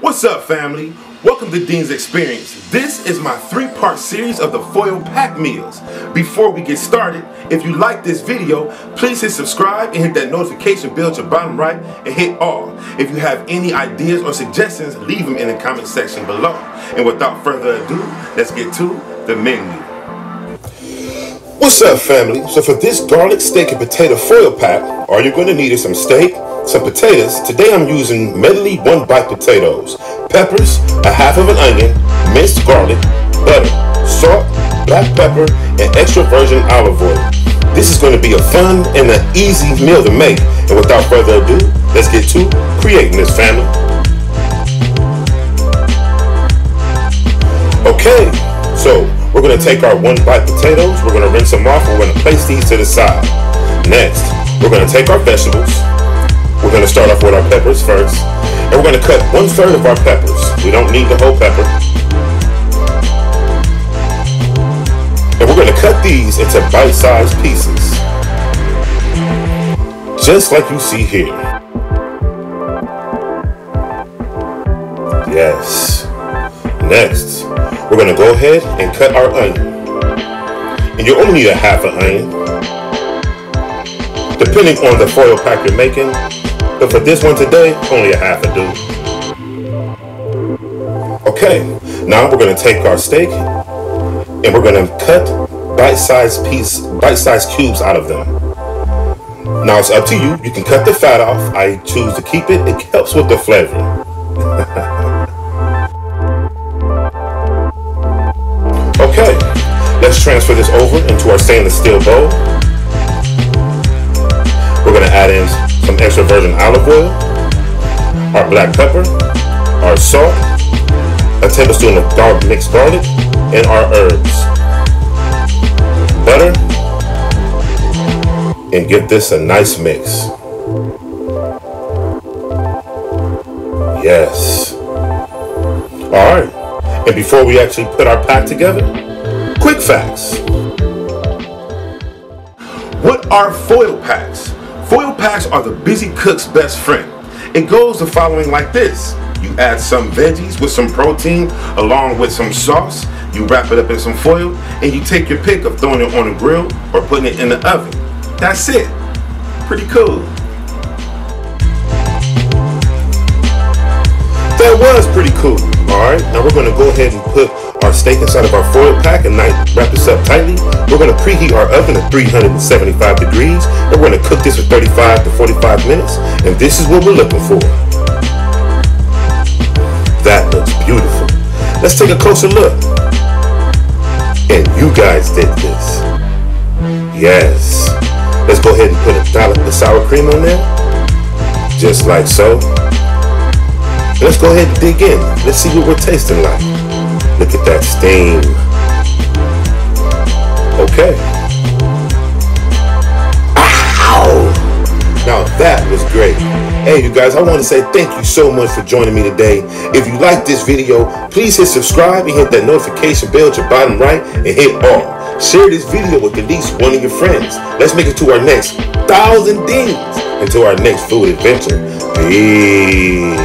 What's up, family? Welcome to Dean's Experience. This is my three-part series of the foil pack meals. Before we get started, if you like this video, please hit subscribe and hit that notification bell your bottom right and hit all. If you have any ideas or suggestions, leave them in the comment section below. And without further ado, let's get to the menu. What's up, family? So for this garlic steak and potato foil pack, all you're going to need is some steak, some potatoes. Today I'm using medley one bite potatoes, peppers, a half of an onion, minced garlic, butter, salt, black pepper, and extra virgin olive oil. This is going to be a fun and an easy meal to make. And without further ado, let's get to creating this family. Okay, so we're going to take our one bite potatoes, we're going to rinse them off, and we're going to place these to the side. Next, we're going to take our vegetables, we're going to start off with our peppers first. And we're going to cut one third of our peppers. We don't need the whole pepper. And we're going to cut these into bite-sized pieces. Just like you see here. Yes. Next, we're going to go ahead and cut our onion. And you only need a half an onion. Depending on the foil pack you're making, but for this one today, only a half a do. Okay, now we're gonna take our steak and we're gonna cut bite-sized piece, bite-sized cubes out of them. Now it's up to you. You can cut the fat off. I choose to keep it. It helps with the flavor. okay, let's transfer this over into our stainless steel bowl. We're gonna add in some extra virgin olive oil, our black pepper, our salt, a tablespoon of dark mixed garlic, and our herbs. Butter, and give this a nice mix. Yes. Alright, and before we actually put our pack together, quick facts. What are foil packs? Foil packs are the busy cook's best friend. It goes the following like this. You add some veggies with some protein along with some sauce. You wrap it up in some foil and you take your pick of throwing it on a grill or putting it in the oven. That's it. Pretty cool. That was pretty cool. Alright, now we're gonna go ahead and put our steak inside of our foil pack and wrap this up tightly. We're going to preheat our oven at 375 degrees and we're going to cook this for 35 to 45 minutes and this is what we're looking for. That looks beautiful. Let's take a closer look. And you guys did this. Yes. Let's go ahead and put a dollop of sour cream on there. Just like so. Let's go ahead and dig in. Let's see what we're tasting like. Look at that steam. Okay. Ow! Now that was great. Hey, you guys, I want to say thank you so much for joining me today. If you like this video, please hit subscribe and hit that notification bell at your bottom right and hit all. Share this video with at least one of your friends. Let's make it to our next thousand dings and to our next food adventure. Peace.